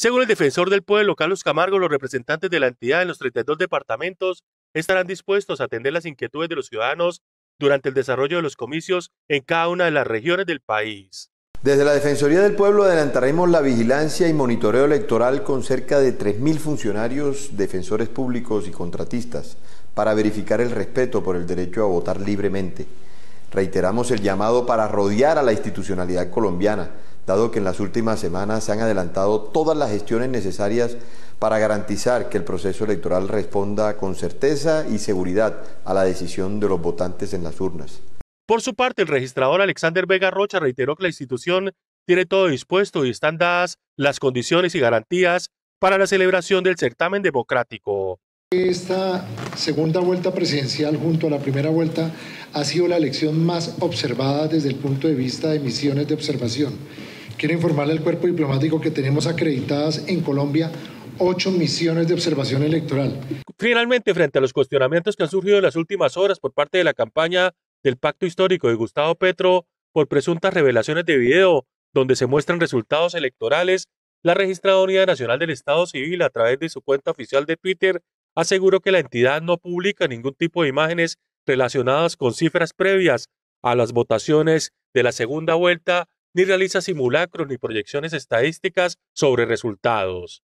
Según el defensor del pueblo, Carlos Camargo, los representantes de la entidad en los 32 departamentos estarán dispuestos a atender las inquietudes de los ciudadanos durante el desarrollo de los comicios en cada una de las regiones del país. Desde la Defensoría del Pueblo adelantaremos la vigilancia y monitoreo electoral con cerca de 3.000 funcionarios, defensores públicos y contratistas para verificar el respeto por el derecho a votar libremente. Reiteramos el llamado para rodear a la institucionalidad colombiana, dado que en las últimas semanas se han adelantado todas las gestiones necesarias para garantizar que el proceso electoral responda con certeza y seguridad a la decisión de los votantes en las urnas. Por su parte, el registrador Alexander Vega Rocha reiteró que la institución tiene todo dispuesto y están dadas las condiciones y garantías para la celebración del certamen democrático. Esta segunda vuelta presidencial junto a la primera vuelta ha sido la elección más observada desde el punto de vista de misiones de observación Quiero informarle al cuerpo diplomático que tenemos acreditadas en Colombia ocho misiones de observación electoral. Finalmente, frente a los cuestionamientos que han surgido en las últimas horas por parte de la campaña del Pacto Histórico de Gustavo Petro por presuntas revelaciones de video donde se muestran resultados electorales, la Registraduría Nacional del Estado Civil, a través de su cuenta oficial de Twitter, aseguró que la entidad no publica ningún tipo de imágenes relacionadas con cifras previas a las votaciones de la segunda vuelta ni realiza simulacros ni proyecciones estadísticas sobre resultados.